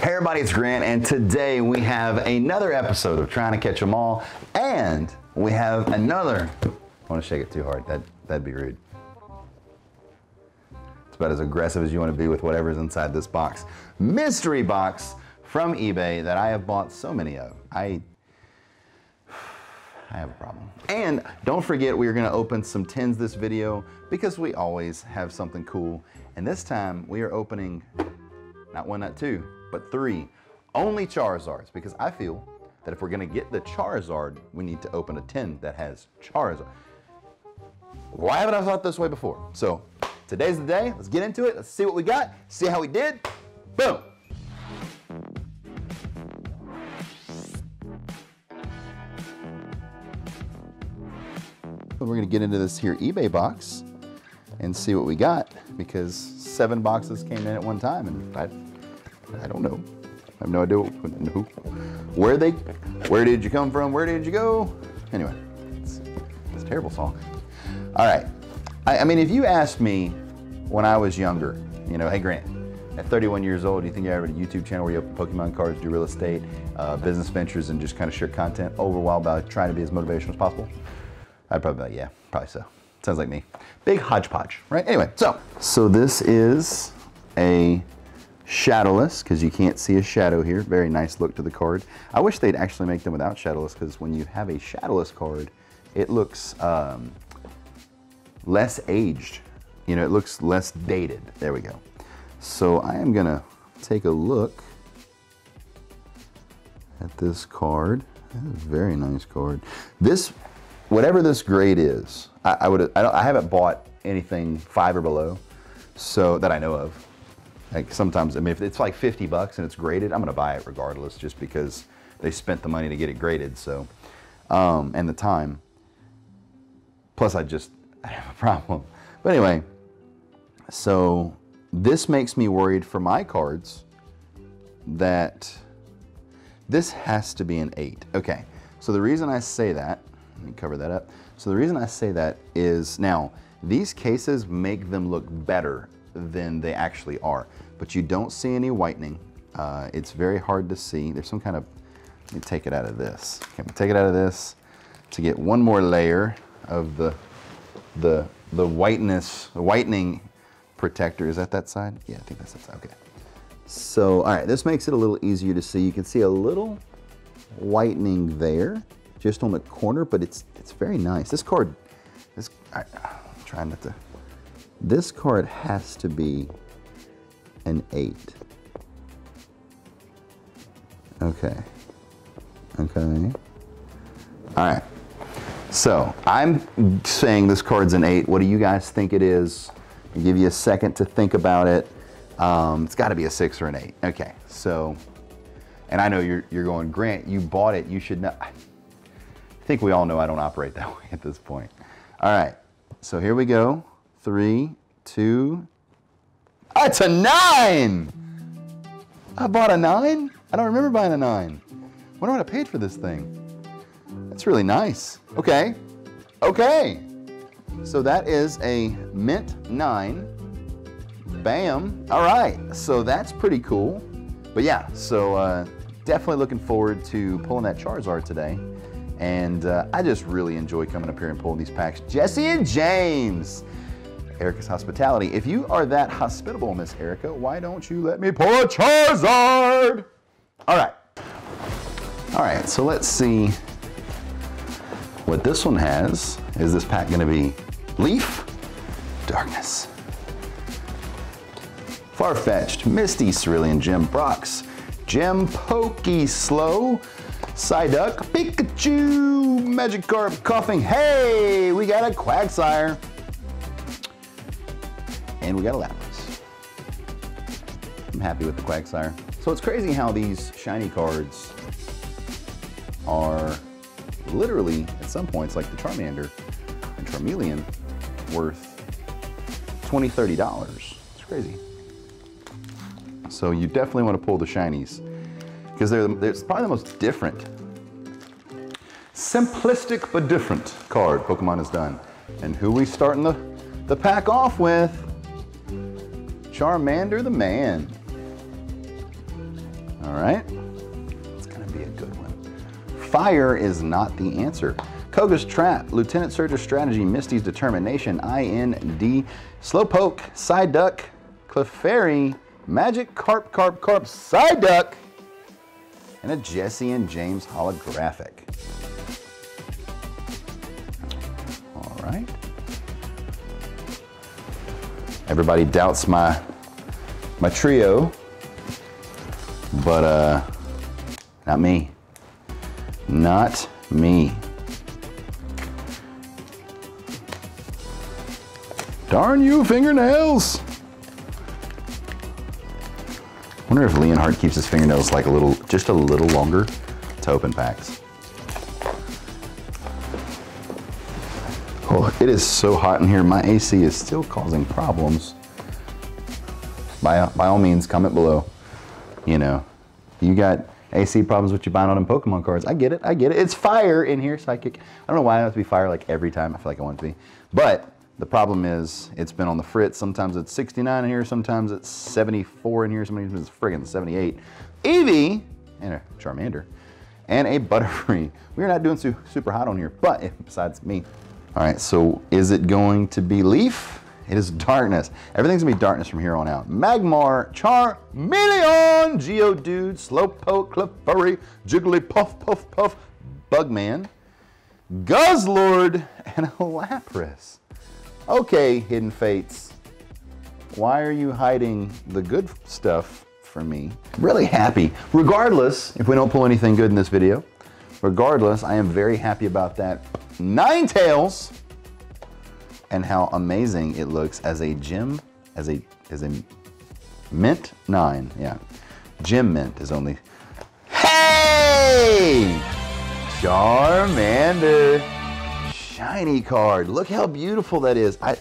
Hey everybody, it's Grant, and today we have another episode of Trying to Catch 'em All, and we have another. I want to shake it too hard. That that'd be rude. It's about as aggressive as you want to be with whatever's inside this box. Mystery box from eBay that I have bought so many of. I I have a problem. And don't forget, we are gonna open some tins this video because we always have something cool. And this time we are opening not one, not two, but three. Only Charizards because I feel that if we're gonna get the Charizard, we need to open a tin that has Charizard. Why haven't I thought this way before? So today's the day. Let's get into it. Let's see what we got. See how we did. Boom. We're gonna get into this here eBay box and see what we got because seven boxes came in at one time and I, I don't know. I have no idea who, where they, where did you come from? Where did you go? Anyway, it's, it's a terrible song. All right. I, I mean, if you asked me when I was younger, you know, hey Grant, at 31 years old, do you think you had a YouTube channel where you open Pokemon cards, do real estate, uh, business ventures, and just kind of share content over while by trying to be as motivational as possible? I'd probably be like, yeah, probably so. Sounds like me. Big hodgepodge, right? Anyway, so so this is a shadowless because you can't see a shadow here. Very nice look to the card. I wish they'd actually make them without shadowless because when you have a shadowless card, it looks um, less aged. You know, it looks less dated. There we go. So I am gonna take a look at this card. very nice card. This whatever this grade is, I, I would I, I, haven't bought anything five or below, so that I know of. Like sometimes, I mean, if it's like 50 bucks and it's graded, I'm gonna buy it regardless, just because they spent the money to get it graded. So, um, and the time. Plus, I just I have a problem. But anyway, so this makes me worried for my cards that this has to be an eight. Okay, so the reason I say that let me cover that up. So the reason I say that is now, these cases make them look better than they actually are, but you don't see any whitening. Uh, it's very hard to see. There's some kind of, let me take it out of this. Okay, take it out of this to get one more layer of the, the, the whiteness, whitening protector. Is that that side? Yeah, I think that's that side, okay. So, all right, this makes it a little easier to see. You can see a little whitening there just on the corner, but it's it's very nice. This card, this I, am trying not to. This card has to be an eight. Okay. Okay. All right. So I'm saying this card's an eight. What do you guys think it is? I'll give you a second to think about it. Um, it's got to be a six or an eight. Okay. So, and I know you're you're going, Grant. You bought it. You should know I think we all know I don't operate that way at this point. All right, so here we go. Three, two, oh, it's a nine! I bought a nine? I don't remember buying a nine. Wonder what I paid for this thing. That's really nice. Okay, okay. So that is a mint nine. Bam. All right, so that's pretty cool. But yeah, so uh, definitely looking forward to pulling that Charizard today. And uh, I just really enjoy coming up here and pulling these packs. Jesse and James, Erica's Hospitality. If you are that hospitable, Miss Erica, why don't you let me pull a Charizard? All right. All right, so let's see what this one has. Is this pack gonna be Leaf? Darkness. Farfetch'd, Misty, Cerulean Gem, Brock's, Gem Pokey Slow, Psyduck, Pikachu, Magikarp, Koffing. Hey, we got a Quagsire. And we got a Lapras. I'm happy with the Quagsire. So it's crazy how these shiny cards are literally, at some points, like the Charmander and Charmeleon, worth $20, $30. It's crazy. So you definitely want to pull the shinies because they're, they're probably the most different, simplistic but different card Pokemon has done. And who we starting the, the pack off with? Charmander the man. All right. It's to be a good one. Fire is not the answer. Koga's Trap, Lieutenant Surge's Strategy, Misty's Determination, IND, Slowpoke, Psyduck, Clefairy, Magikarp Carp Carp Psyduck, and a Jesse and James holographic. All right. Everybody doubts my my trio, but uh, not me. Not me. Darn you, fingernails! wonder if Leonhart keeps his fingernails like a little, just a little longer to open packs. It is so hot in here. My AC is still causing problems. By, by all means, comment below. You know, you got AC problems with you buying all Pokemon cards. I get it, I get it. It's fire in here, Psychic. I don't know why I have to be fire like every time. I feel like I want to be. But the problem is it's been on the fritz. Sometimes it's 69 in here, sometimes it's 74 in here, sometimes it's friggin' 78. Eevee and a Charmander and a Butterfree. We're not doing su super hot on here, but eh, besides me. All right, so is it going to be Leaf? It is darkness. Everything's gonna be darkness from here on out. Magmar, Charmeleon, Geodude, Slowpoke, Clefairy, Jigglypuff, Puff Puff, Bugman, Guzzlord, and Lapras. Okay, Hidden Fates, why are you hiding the good stuff from me? Really happy. Regardless, if we don't pull anything good in this video, regardless, I am very happy about that. Ninetales, and how amazing it looks as a gem, as a, as a mint nine, yeah. Gem mint is only, hey! Charmander shiny card. Look how beautiful that is. I,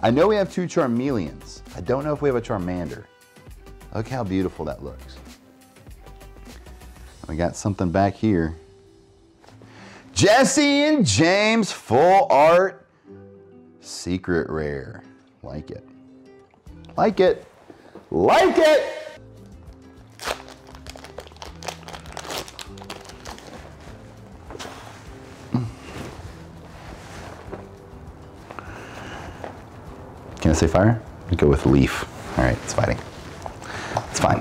I know we have two Charmeleons. I don't know if we have a Charmander. Look how beautiful that looks. We got something back here. Jesse and James full art secret rare. Like it. Like it. Like it! Can I say fire? go with leaf. All right, it's fighting. It's fine.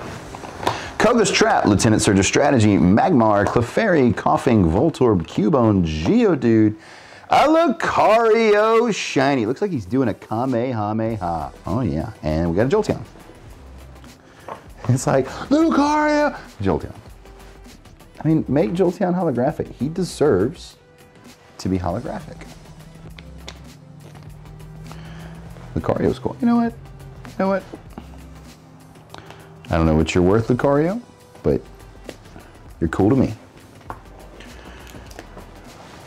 Koga's Trap, Lieutenant Surge's Strategy, Magmar, Clefairy, Koffing, Voltorb, Cubone, Geodude, a Lucario Shiny. Looks like he's doing a Kamehameha. Oh yeah, and we got a Jolteon. It's like, Lucario! Jolteon. I mean, make Jolteon holographic. He deserves to be holographic. Lucario's cool. You know what? You know what? I don't know what you're worth, Lucario, but you're cool to me.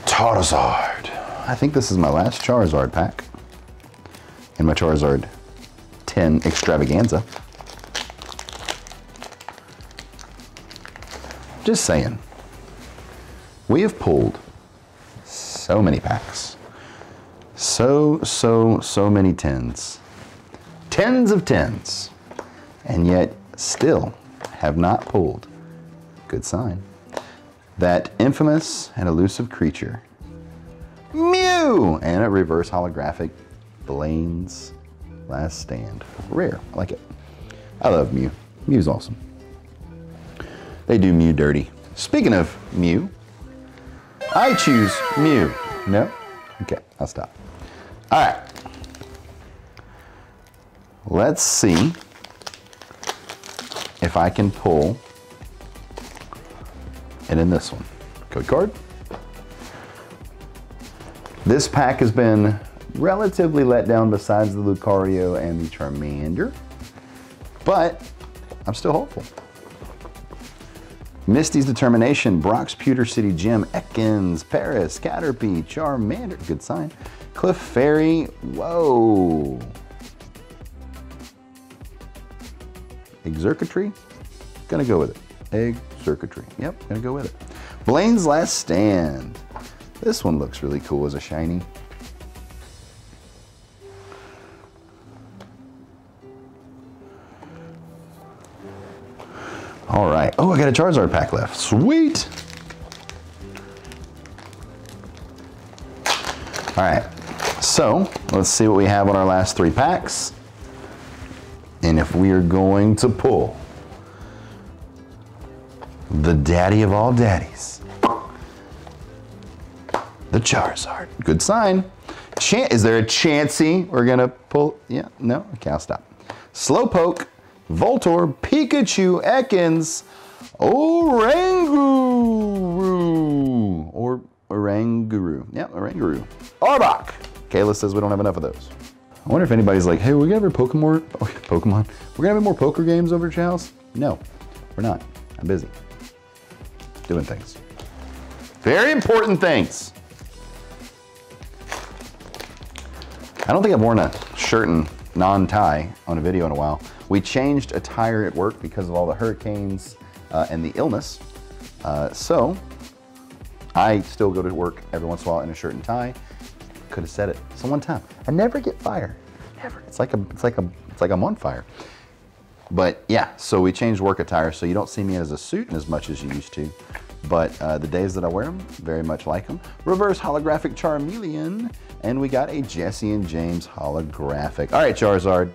Charizard. I think this is my last Charizard pack. In my Charizard 10 extravaganza. Just saying. We have pulled so many packs. So, so, so many tens. Tens of tens. And yet still have not pulled, good sign, that infamous and elusive creature, Mew! And a reverse holographic Blaine's Last Stand. Rare, I like it. I love Mew. Mew's awesome. They do Mew dirty. Speaking of Mew, I choose Mew. No? Okay, I'll stop. All right. Let's see if I can pull it in this one. Code card. This pack has been relatively let down besides the Lucario and the Charmander, but I'm still hopeful. Misty's Determination, Brock's Pewter City Gym, Ekans, Paras, Caterpie, Charmander, good sign, Cliff Clefairy, whoa. Exurkitree, gonna go with it. Exurkitree, yep, gonna go with it. Blaine's Last Stand. This one looks really cool as a shiny. All right. Oh, I got a Charizard pack left. Sweet. All right. So let's see what we have on our last three packs. And if we are going to pull the daddy of all daddies, the Charizard. Good sign. Chan is there a Chansey we're gonna pull? Yeah, no, okay, I'll stop. Slowpoke, Voltorb, Pikachu, Ekans, Oranguru, or Oranguru. Yeah, Oranguru. Arbok. Kayla says we don't have enough of those. I wonder if anybody's like, hey, we gonna have Pokemon, Pokemon, we're gonna have more poker games over at your house? No, we're not. I'm busy doing things. Very important things. I don't think I've worn a shirt and non-tie on a video in a while. We changed attire at work because of all the hurricanes uh, and the illness. Uh, so I still go to work every once in a while in a shirt and tie. Could have said it some one time. I never get fired. Never. It's like a, it's like a, it's like I'm on fire. But yeah, so we changed work attire so you don't see me as a suit as much as you used to. But uh, the days that I wear them, very much like them. Reverse holographic Charmeleon. And we got a Jesse and James holographic. All right, Charizard.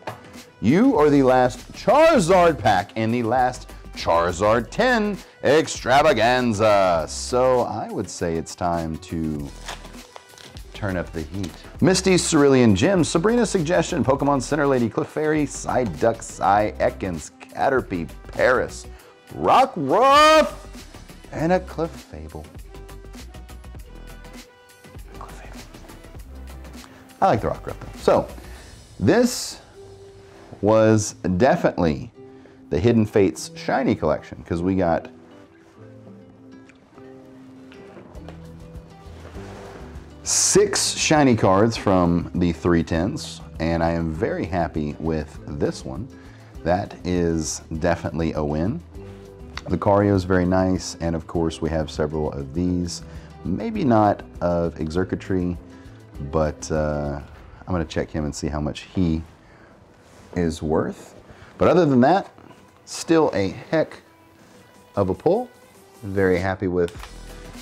You are the last Charizard pack in the last Charizard 10 extravaganza. So I would say it's time to turn up the heat. Misty Cerulean Gem, Sabrina's Suggestion, Pokemon Center Lady, Clefairy, Psyduck, Psy, Ekans, Caterpie, Paras, Rockruff, and a Clefable. Clefable. I like the Rockruff though. So, this was definitely the Hidden Fates Shiny Collection because we got six shiny cards from the 310s and I am very happy with this one. That is definitely a win. Lucario is very nice, and of course we have several of these. Maybe not of Exurkitree, but uh, I'm gonna check him and see how much he is worth. But other than that, still a heck of a pull. Very happy with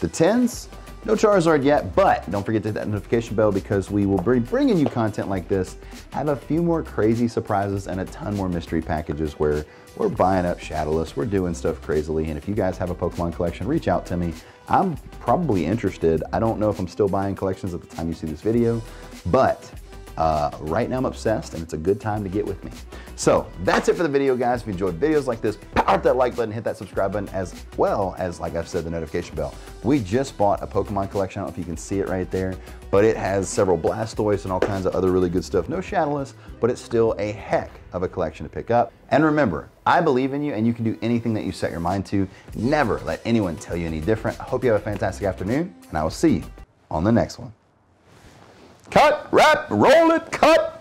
the 10s. No Charizard yet, but don't forget to hit that notification bell because we will be bringing you content like this, have a few more crazy surprises and a ton more mystery packages where we're buying up Shadowless, we're doing stuff crazily, and if you guys have a Pokemon collection, reach out to me. I'm probably interested. I don't know if I'm still buying collections at the time you see this video, but uh, right now I'm obsessed and it's a good time to get with me. So that's it for the video, guys. If you enjoyed videos like this, up that like button, hit that subscribe button, as well as, like I've said, the notification bell. We just bought a Pokemon collection. I don't know if you can see it right there, but it has several Blastoise and all kinds of other really good stuff. No Shadowless, but it's still a heck of a collection to pick up. And remember, I believe in you and you can do anything that you set your mind to. Never let anyone tell you any different. I hope you have a fantastic afternoon, and I will see you on the next one. Cut, wrap, roll it, cut.